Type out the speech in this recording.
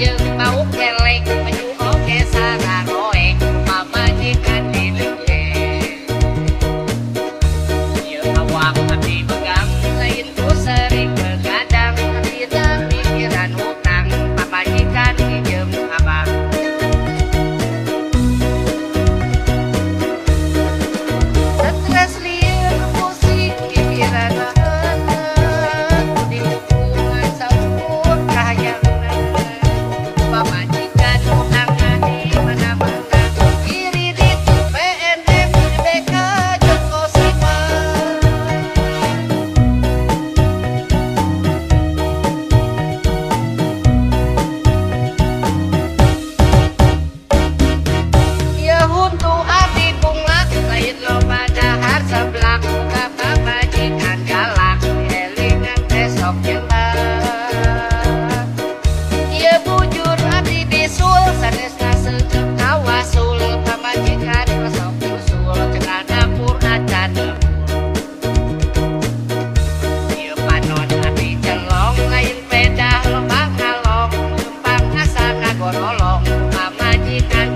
give Thank.